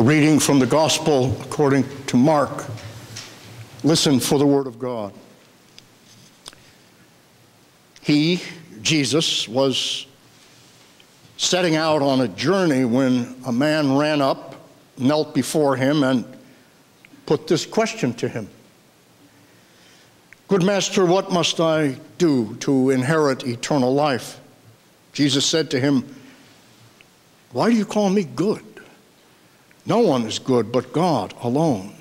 Reading from the Gospel according to Mark. Listen for the Word of God. He, Jesus, was setting out on a journey when a man ran up, knelt before him, and put this question to him Good master, what must I do to inherit eternal life? Jesus said to him, Why do you call me good? No one is good but God alone.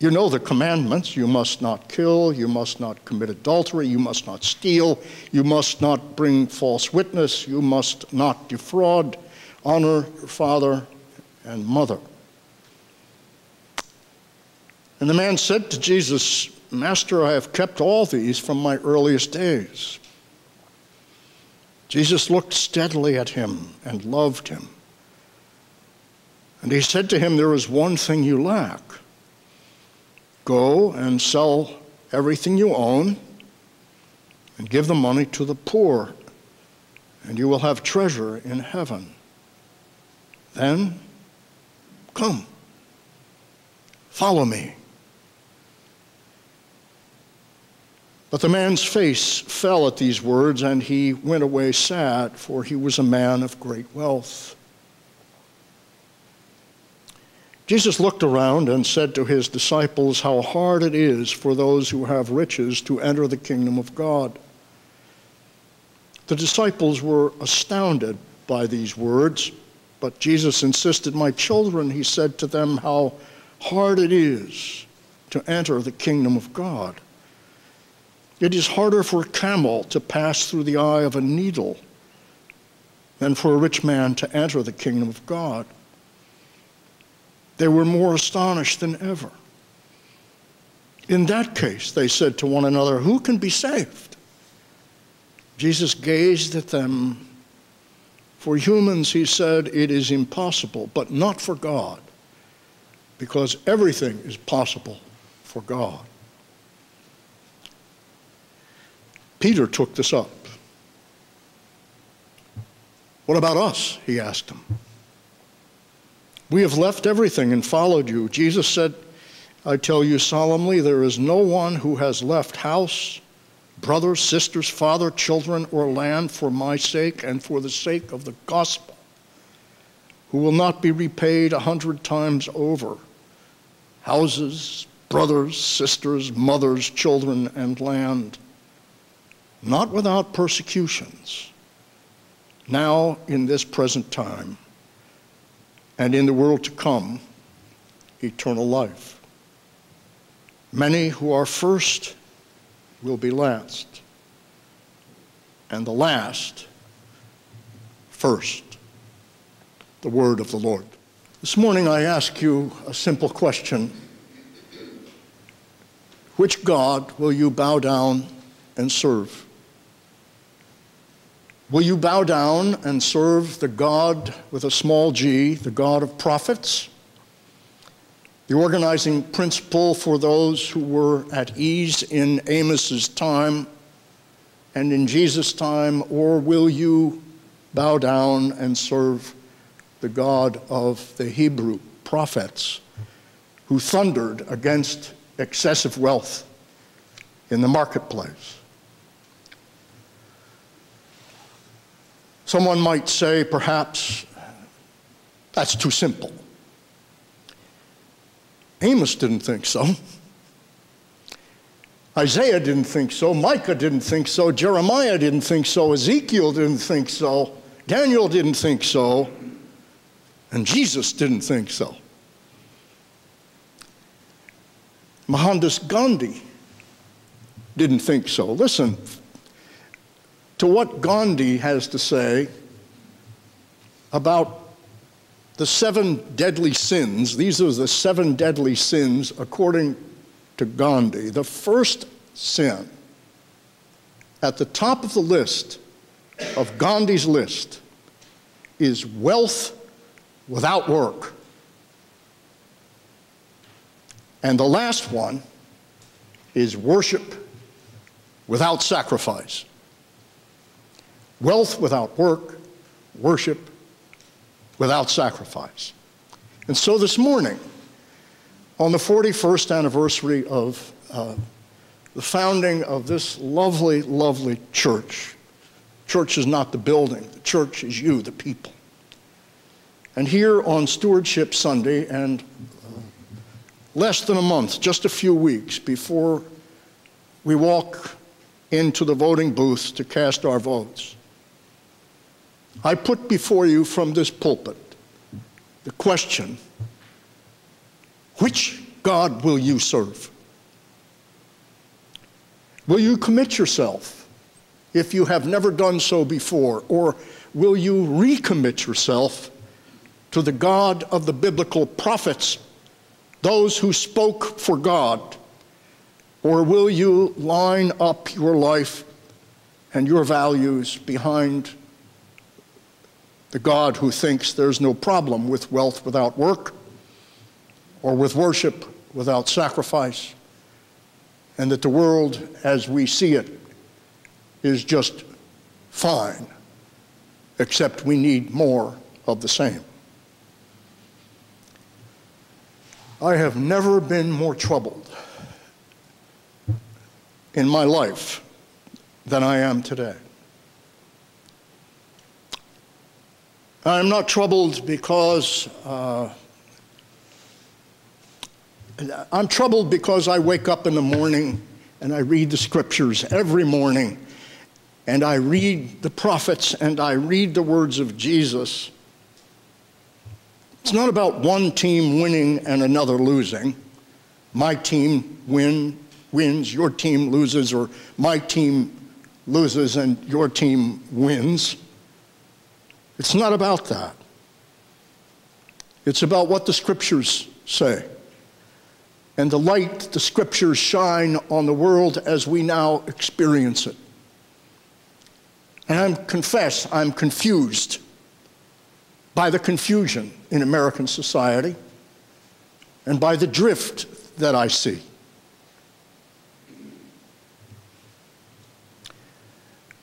You know the commandments you must not kill, you must not commit adultery, you must not steal, you must not bring false witness, you must not defraud, honor your father and mother. And the man said to Jesus, Master, I have kept all these from my earliest days. Jesus looked steadily at him and loved him. And he said to him, There is one thing you lack. Go and sell everything you own and give the money to the poor, and you will have treasure in heaven. Then come, follow me. But the man's face fell at these words, and he went away sad, for he was a man of great wealth. Jesus looked around and said to his disciples, How hard it is for those who have riches to enter the kingdom of God. The disciples were astounded by these words, but Jesus insisted, My children, he said to them, how hard it is to enter the kingdom of God. It is harder for a camel to pass through the eye of a needle than for a rich man to enter the kingdom of God. They were more astonished than ever. In that case, they said to one another, Who can be saved? Jesus gazed at them. For humans, he said, it is impossible, but not for God, because everything is possible for God. Peter took this up. What about us? He asked him. We have left everything and followed you. Jesus said, I tell you solemnly, there is no one who has left house, brothers, sisters, father, children, or land for my sake and for the sake of the gospel, who will not be repaid a hundred times over houses, brothers, sisters, mothers, children, and land, not without persecutions, now in this present time and in the world to come, eternal life. Many who are first will be last, and the last first. The word of the Lord. This morning I ask you a simple question Which God will you bow down and serve? Will you bow down and serve the God with a small g, the God of profits? The organizing principle for those who were at ease in Amos's time and in Jesus' time, or will you bow down and serve the God of the Hebrew prophets who thundered against excessive wealth in the marketplace? Someone might say, perhaps, that's too simple. Amos didn't think so. Isaiah didn't think so. Micah didn't think so. Jeremiah didn't think so. Ezekiel didn't think so. Daniel didn't think so. And Jesus didn't think so. Mohandas Gandhi didn't think so. Listen, to what Gandhi has to say about the seven deadly sins. These are the seven deadly sins according to Gandhi. The first sin at the top of the list of Gandhi's list is wealth without work. And the last one is worship without sacrifice. Wealth without work, worship without sacrifice. And so this morning, on the 41st anniversary of uh, the founding of this lovely, lovely church, church is not the building, the church is you, the people. And here on Stewardship Sunday, and less than a month, just a few weeks before we walk into the voting booths to cast our votes, I put before you from this pulpit the question which God will you serve? Will you commit yourself if you have never done so before? Or will you recommit yourself to the God of the biblical prophets, those who spoke for God? Or will you line up your life and your values behind the God who thinks there's no problem with wealth without work or with worship without sacrifice, and that the world as we see it is just fine, except we need more of the same. I have never been more troubled in my life than I am today. I'm not troubled because uh, I'm troubled because I wake up in the morning and I read the scriptures every morning and I read the prophets and I read the words of Jesus. It's not about one team winning and another losing. My team win, wins, your team loses, or my team loses and your team wins. It's not about that. It's about what the scriptures say. And the light the scriptures shine on the world as we now experience it. And I confess, I'm confused by the confusion in American society and by the drift that I see.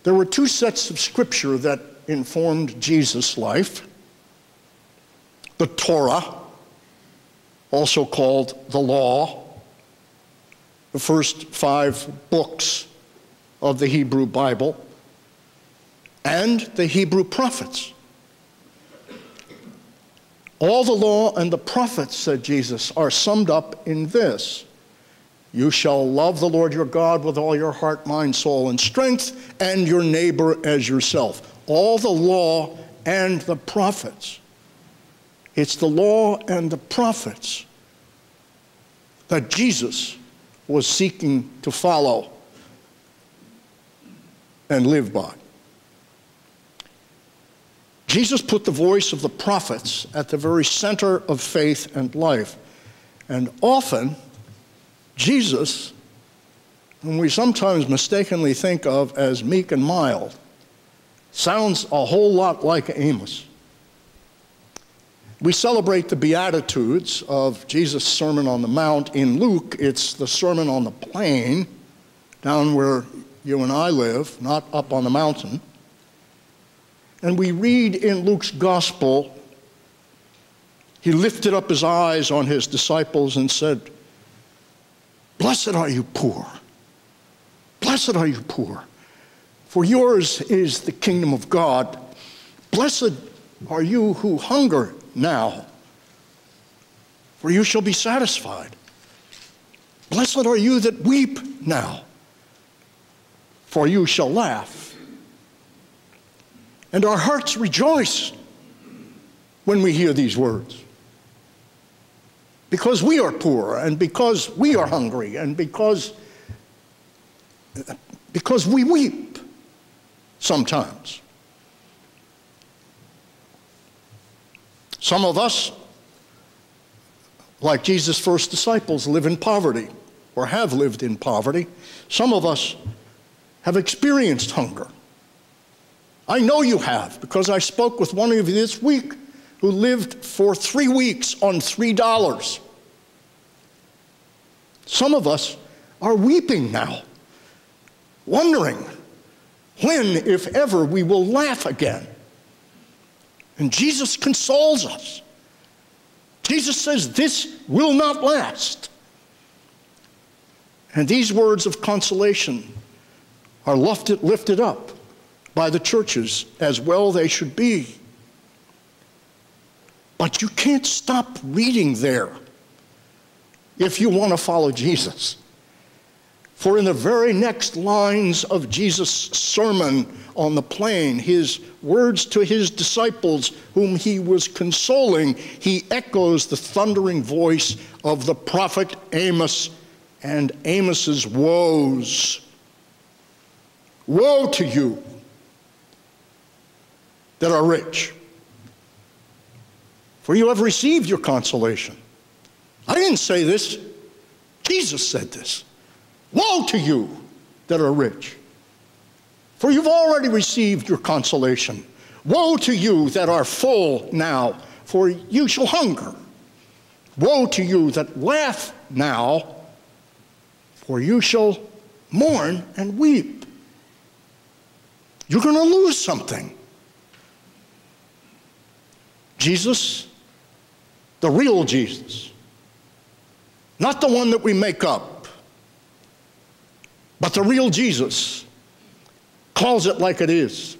There were two sets of scripture that informed Jesus' life. The Torah, also called the Law, the first five books of the Hebrew Bible, and the Hebrew prophets. All the law and the prophets, said Jesus, are summed up in this. You shall love the Lord your God with all your heart, mind, soul, and strength, and your neighbor as yourself all the law and the prophets. It's the law and the prophets that Jesus was seeking to follow and live by. Jesus put the voice of the prophets at the very center of faith and life. And often, Jesus, whom we sometimes mistakenly think of as meek and mild, Sounds a whole lot like Amos. We celebrate the Beatitudes of Jesus' Sermon on the Mount. In Luke, it's the Sermon on the Plain, down where you and I live, not up on the mountain. And we read in Luke's Gospel, he lifted up his eyes on his disciples and said, Blessed are you poor. Blessed are you poor for yours is the kingdom of God. Blessed are you who hunger now, for you shall be satisfied. Blessed are you that weep now, for you shall laugh. And our hearts rejoice when we hear these words. Because we are poor, and because we are hungry, and because, because we weep sometimes. Some of us, like Jesus' first disciples, live in poverty or have lived in poverty. Some of us have experienced hunger. I know you have because I spoke with one of you this week who lived for three weeks on $3. Some of us are weeping now, wondering when, if ever, we will laugh again. And Jesus consoles us. Jesus says this will not last. And these words of consolation are lifted, lifted up by the churches as well they should be. But you can't stop reading there if you want to follow Jesus. For in the very next lines of Jesus' sermon on the plain, his words to his disciples, whom he was consoling, he echoes the thundering voice of the prophet Amos and Amos's woes. Woe to you that are rich, for you have received your consolation. I didn't say this, Jesus said this. Woe to you that are rich, for you've already received your consolation. Woe to you that are full now, for you shall hunger. Woe to you that laugh now, for you shall mourn and weep. You're going to lose something. Jesus, the real Jesus, not the one that we make up, but the real Jesus, calls it like it is.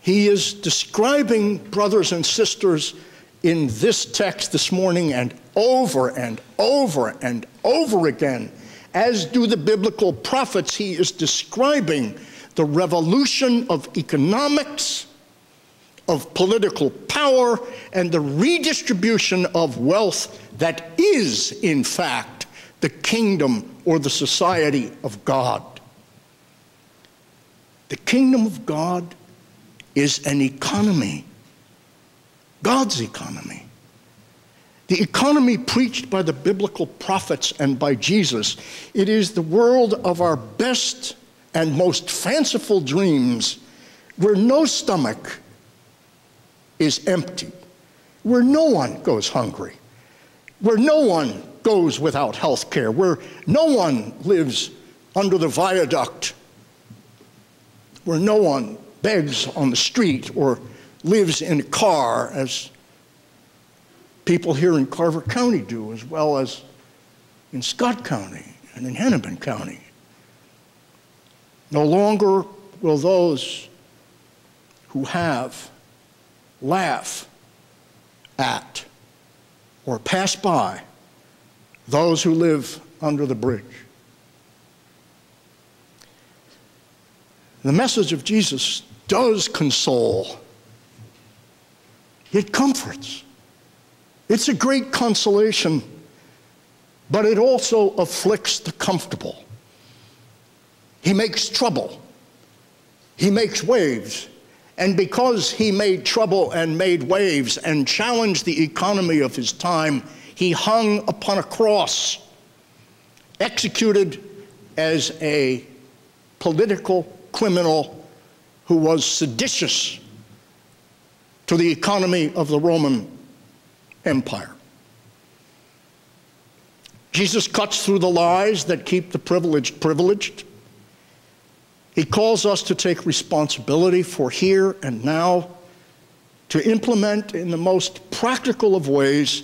He is describing, brothers and sisters, in this text this morning and over and over and over again, as do the biblical prophets, he is describing the revolution of economics, of political power, and the redistribution of wealth that is, in fact, the kingdom or the society of God. The kingdom of God is an economy, God's economy. The economy preached by the biblical prophets and by Jesus, it is the world of our best and most fanciful dreams where no stomach is empty, where no one goes hungry, where no one goes without health care, where no one lives under the viaduct, where no one begs on the street or lives in a car, as people here in Carver County do, as well as in Scott County and in Hennepin County. No longer will those who have laugh at or pass by those who live under the bridge. The message of Jesus does console, it comforts. It's a great consolation, but it also afflicts the comfortable. He makes trouble, he makes waves. And because he made trouble and made waves and challenged the economy of his time, he hung upon a cross, executed as a political criminal who was seditious to the economy of the Roman Empire. Jesus cuts through the lies that keep the privileged privileged. He calls us to take responsibility for here and now, to implement in the most practical of ways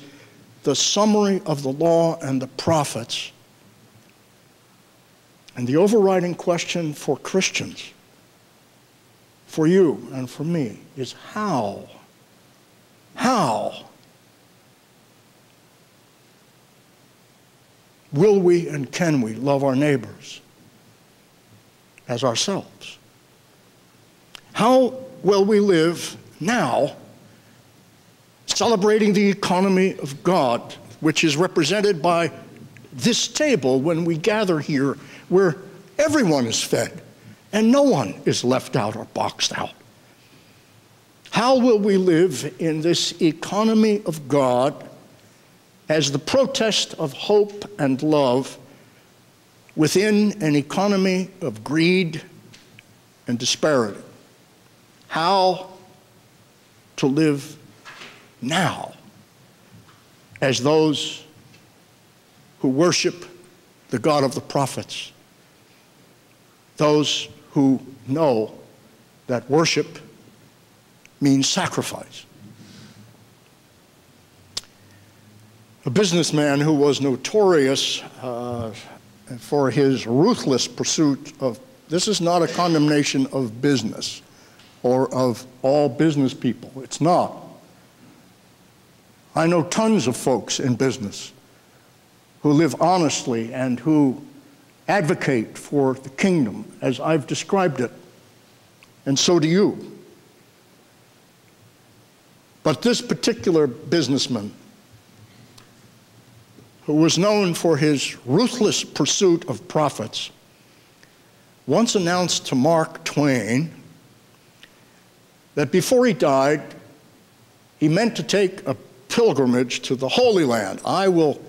the summary of the law and the prophets. And the overriding question for Christians, for you and for me, is how? How will we and can we love our neighbors as ourselves? How will we live now celebrating the economy of God, which is represented by this table when we gather here, where everyone is fed and no one is left out or boxed out. How will we live in this economy of God as the protest of hope and love within an economy of greed and disparity? How to live now as those who worship the God of the prophets, those who know that worship means sacrifice. a businessman who was notorious uh, for his ruthless pursuit of this is not a condemnation of business or of all business people. It's not. I know tons of folks in business who live honestly and who advocate for the kingdom as I've described it. And so do you. But this particular businessman, who was known for his ruthless pursuit of profits, once announced to Mark Twain that before he died, he meant to take a pilgrimage to the Holy Land. I will,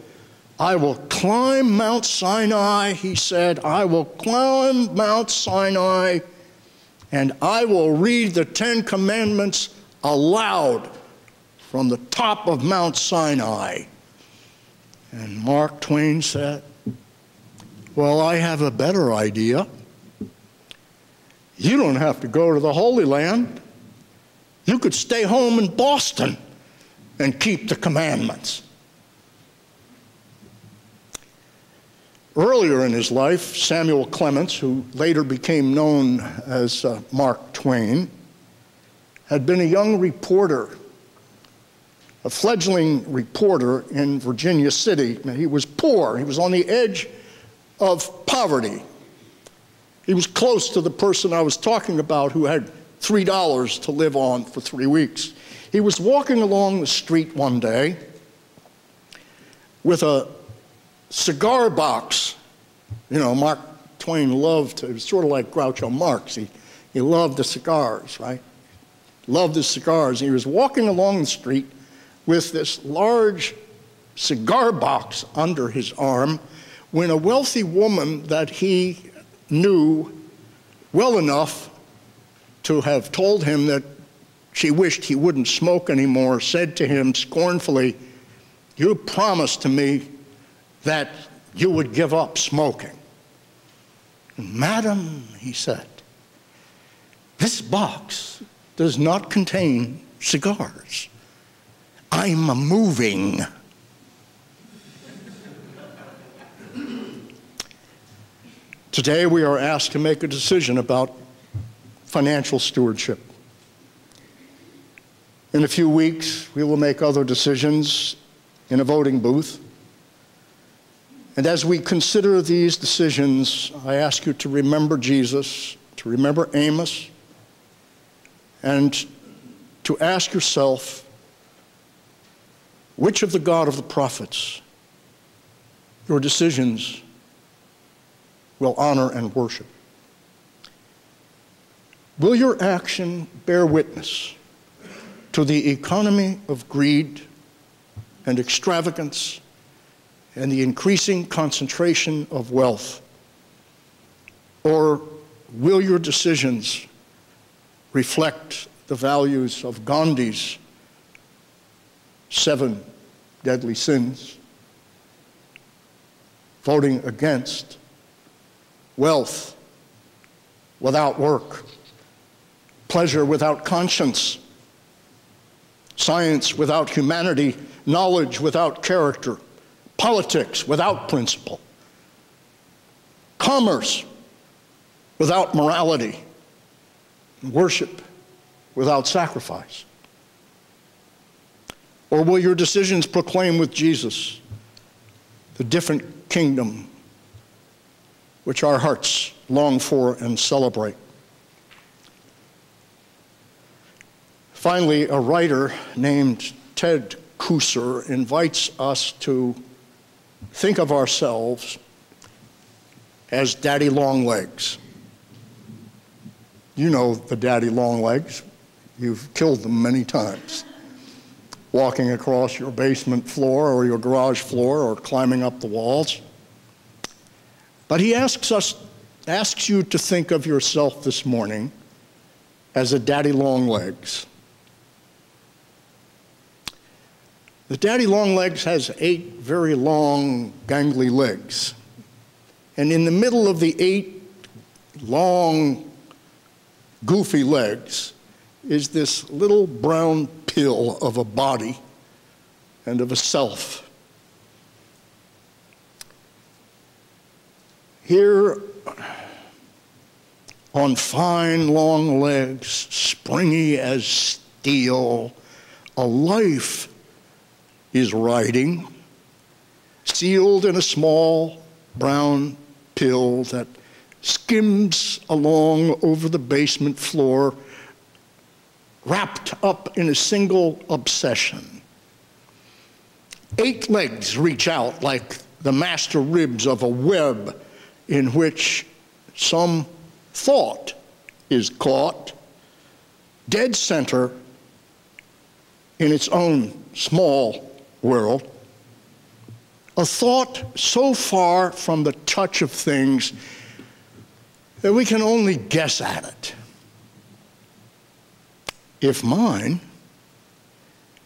I will climb Mount Sinai, he said. I will climb Mount Sinai and I will read the Ten Commandments aloud from the top of Mount Sinai. And Mark Twain said, Well, I have a better idea. You don't have to go to the Holy Land. You could stay home in Boston and keep the commandments. Earlier in his life, Samuel Clemens, who later became known as uh, Mark Twain, had been a young reporter, a fledgling reporter in Virginia City. He was poor, he was on the edge of poverty. He was close to the person I was talking about who had $3 to live on for three weeks. He was walking along the street one day with a cigar box. You know, Mark Twain loved, it was sort of like Groucho Marx. He, he loved the cigars, right? Loved the cigars. He was walking along the street with this large cigar box under his arm when a wealthy woman that he knew well enough to have told him that she wished he wouldn't smoke anymore said to him scornfully, You promised to me that you would give up smoking. Madam, he said, this box does not contain cigars. I'm moving. Today we are asked to make a decision about financial stewardship. In a few weeks, we will make other decisions in a voting booth. And as we consider these decisions, I ask you to remember Jesus, to remember Amos, and to ask yourself which of the God of the prophets your decisions will honor and worship. Will your action bear witness to the economy of greed and extravagance and the increasing concentration of wealth? Or will your decisions reflect the values of Gandhi's seven deadly sins? Voting against wealth without work, pleasure without conscience, science without humanity, knowledge without character politics without principle, commerce without morality, worship without sacrifice? Or will your decisions proclaim with Jesus the different kingdom which our hearts long for and celebrate? Finally, a writer named Ted Kooser invites us to think of ourselves as daddy long legs. You know the daddy long legs. You've killed them many times. Walking across your basement floor or your garage floor or climbing up the walls. But he asks us, asks you to think of yourself this morning as a daddy long legs. The daddy longlegs has eight very long, gangly legs. And in the middle of the eight long, goofy legs is this little brown pill of a body and of a self. Here, on fine long legs, springy as steel, a life is riding, sealed in a small brown pill that skims along over the basement floor, wrapped up in a single obsession. Eight legs reach out like the master ribs of a web in which some thought is caught, dead center in its own small world. A thought so far from the touch of things that we can only guess at it. If mine,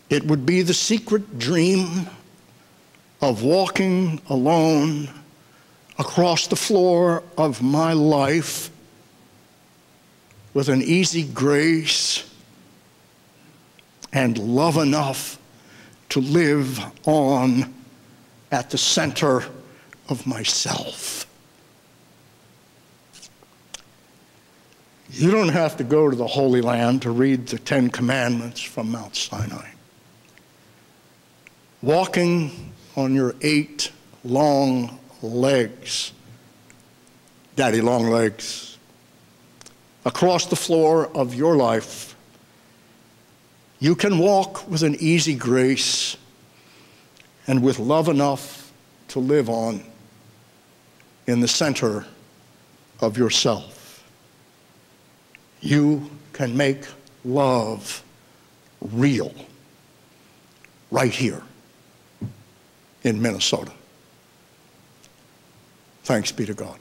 it would be the secret dream of walking alone across the floor of my life with an easy grace and love enough to live on at the center of myself. You don't have to go to the Holy Land to read the Ten Commandments from Mount Sinai. Walking on your eight long legs, daddy long legs, across the floor of your life, you can walk with an easy grace and with love enough to live on in the center of yourself you can make love real right here in Minnesota. Thanks be to God.